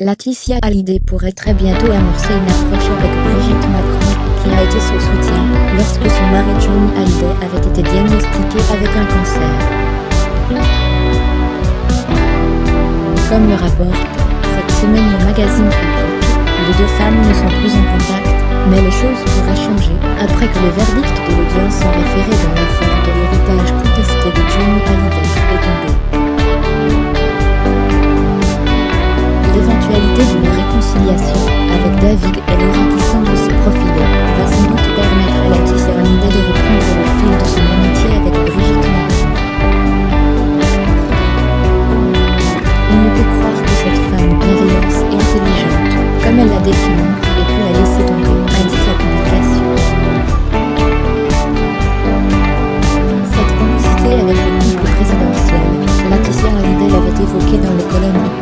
Laetitia Hallyday pourrait très bientôt amorcer une approche avec Brigitte Macron, qui a été son soutien lorsque son mari Johnny Hallyday avait été diagnostiqué avec un cancer. Comme le rapporte cette semaine le magazine Public, les deux femmes ne sont plus en contact, mais les choses pourraient changer après que le verdict de avec David et Laura qui semble se profiler va sans doute permettre à Laetitia Hallyday de reprendre le fil de son amitié avec Brigitte Macron. On ne peut croire que cette femme bienveillante et intelligente, comme elle l'a définie, ait pu la laisser tomber, dit la publication. Cette complicité avec le couple présidentiel, Laetitia Hallyday l'avait évoquée dans les colonnes de